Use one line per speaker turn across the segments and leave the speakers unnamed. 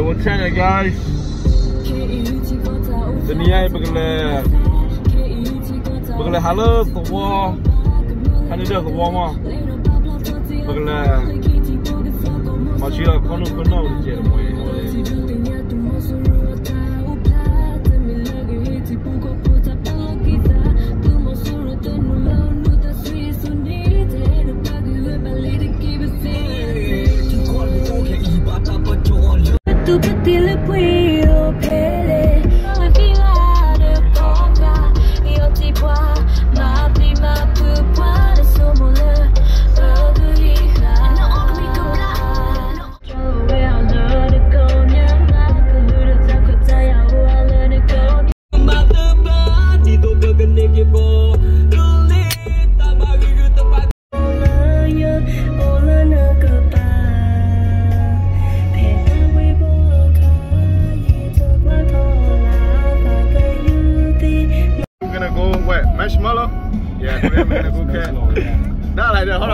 Anyway, what's up, guys? Dunia begele begele halo tua kan ada tua mah begele masih ada kono kono je moi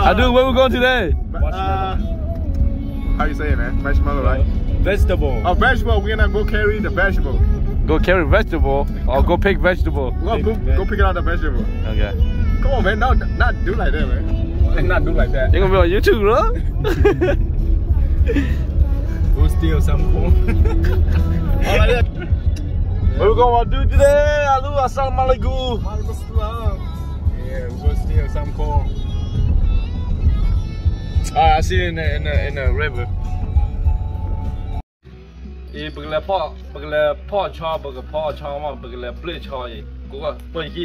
I
do. Where we going today?
Uh, how you say it, man? Marshmallow, right?
Vegetable.
Oh, vegetable. We're gonna go carry the vegetable.
Go carry vegetable or go pick vegetable.
Go, go, go pick out the vegetable.
Okay.
Come on, man. No, not do like that, man.
Not do like that.
You gonna be on YouTube, bro?
Go steal some corn.
What we gonna do today? Alu assalamualaikum.
Yeah, we go steal some corn.
Ah, I see it in the, in the, in the river.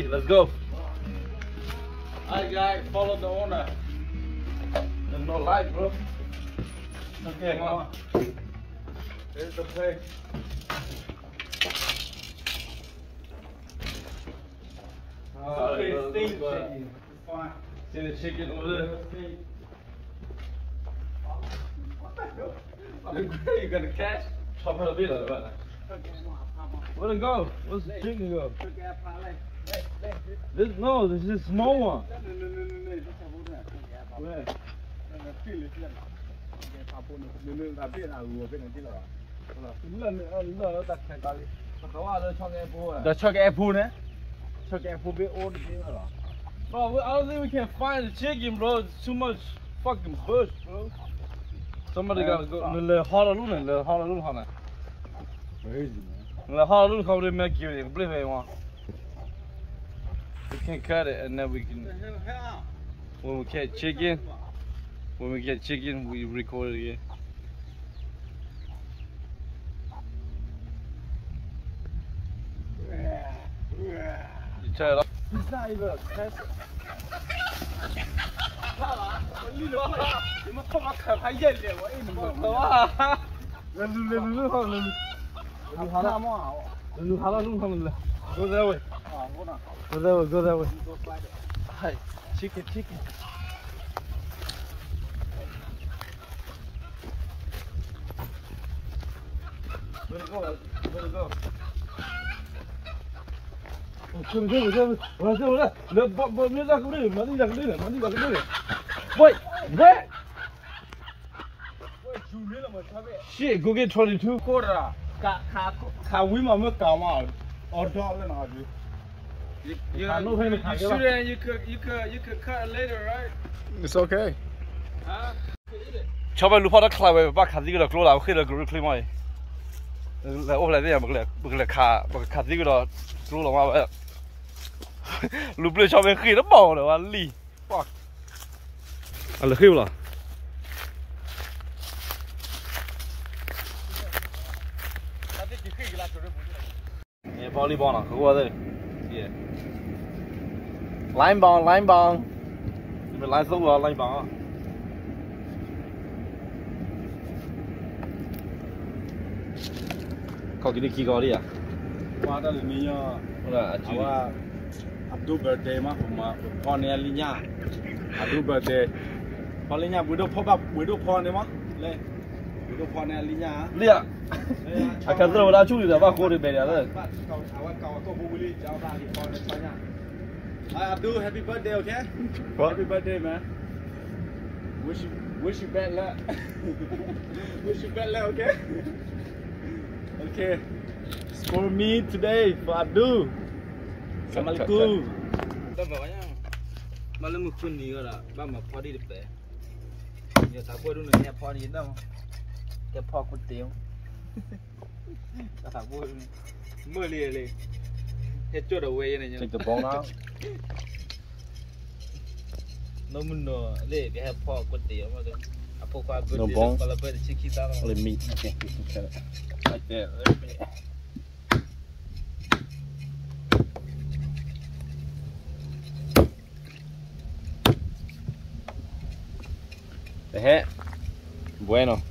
Let's go。I guys follow the owner. There's no light, bro. Okay, come on. Here's the place. Oh, it's,
it's fine.
See the chicken over there? You gonna catch? Chop it a bit of it. Where'd it go? Where's the chicken go? This no, this is small one. Where? The chuck apple, ne? Chuck apple the eh? thing, eh? eh? Bro, I don't think we can find the chicken, bro. It's too much fucking bush, bro. Somebody gotta go. Le Honolulu, le Honolulu, Hana. Le Honolulu, come to make. Believe it, one. We can cut it and then we can. When we catch chicken, when we get chicken, we record it again. You try it off.
It's not even a test. 你们他妈可还认脸我哎你们
哇！来录来录录好了，录好了，
嘛？
录好了，录好了。Go that way.
啊，我那
Go that way. Go that way.
多乖的。
Hi, chicken, chicken. Where'd it go? Where'd it go? Oh, come, come, come. Where's it? Where's it? Look, but, but, look, look, look, money, look, look, money, look, look. Wait, where? Shit, go get 22.
Kora. Ka ka ka we ma me ka ma or dog na ha ju.
You
you, you,
you
shoot it and you could you could you could cut it later, right?
It's okay.
Huh?
Chaba lupa da kla we ba khazi ga klo la khir ga ru kli mai. La o la de ma ga ba ga kha ba khazi ga klo la ma ba. Lu ble chaba khir da ba la li. Fuck. Ala khir la. volley ball နော်ခကူရတယ်ကြည့်ရ line ball line ball ဒီမှာ line ဆုံးသွား line
ball ကောက်ဒီခီကော်လေးอ่ะ
မာတာလူမင်းရဟုတ်လား
အကျူဟာအဒူဘတ်ဒေးမှာဟိုမှာခေါ်နေလညအဒူဘတ်ဒေးခေါ်လညဘွေတို့ဖောက်ကဘွေတို့ခေါ်နေမှာလေဘွေတို့ခေါ်နေလညလေ Akadra. Abdul, happy birthday, okay?
What?
Happy birthday, man. Wish you wish you bad luck. wish you bad luck, okay? okay. It's for me today, for Abdul. Assalamualaikum.
Malam aku ni orang, bapa party depan. Ya tak
boleh nak party dah.
Dia party kutip. à mưa mưa hết chỗ đầu quê này nhá chụp bóng đó nó
muốn
nó lìa
cái
hẹp mà được. À phò qua bớt
đi nó là bớt chỉ khi ta nó là mít Thế. Bueno.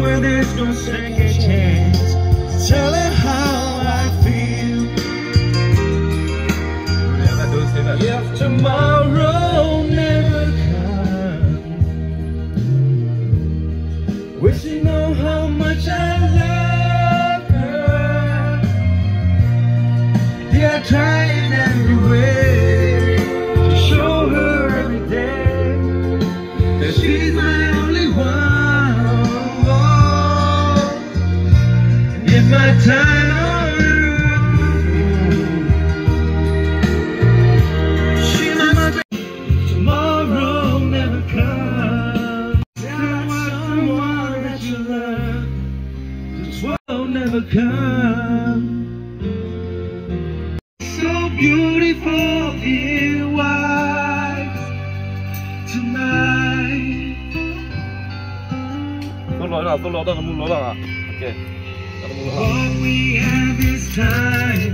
where there's no second chance. Tell her how I feel. If tomorrow overcome So beautiful in white tonight
Solo lah, solo dah, mulu lah Okay
What we have is time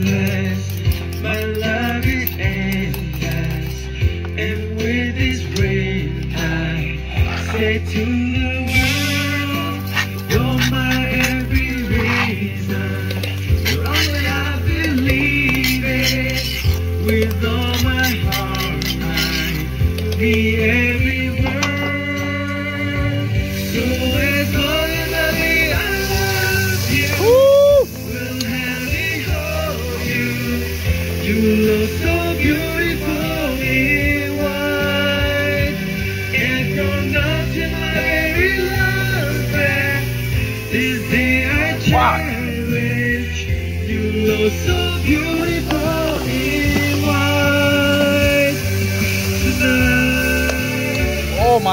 I need every word. So as long as I live, I love you. Will have hold you. You look so beautiful in white. And from nothing, my very love back. This day I cherish. You look so beautiful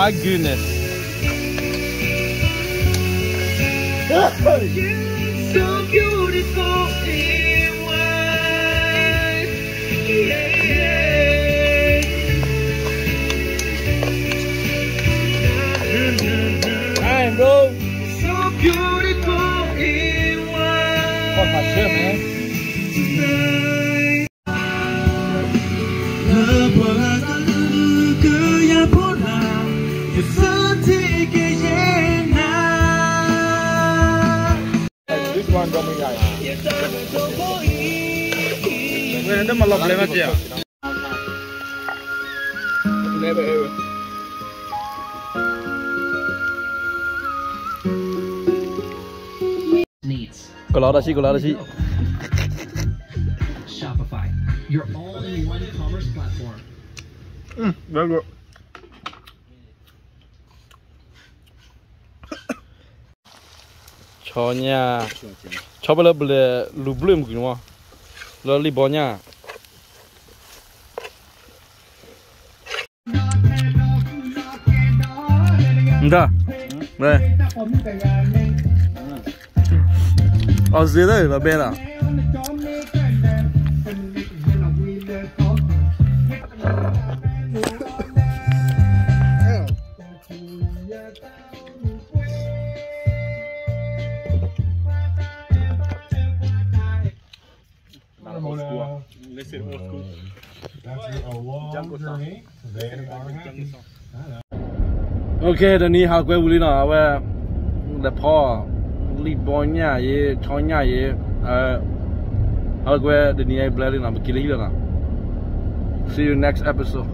my goodness！
nên
đó mà lọc lên mà chị à có lo đó chị có lo
đó
chị ừ very good cho nha cho bây
giờ bây giờ lùi blim
kìa nó lùi bỏ nha ta đây ở dưới đây là bên à Listen. That's a long journey. They are happy. โอเคဒီနေ့
ဟာကွဲဘူး
လေးနော်အဝဲလက်ဖောလီဘောညာရေချောညာရေအဲဟာကွဲဒီနေ့ဘလက်လေးနော်မကီလေးလား See you next episode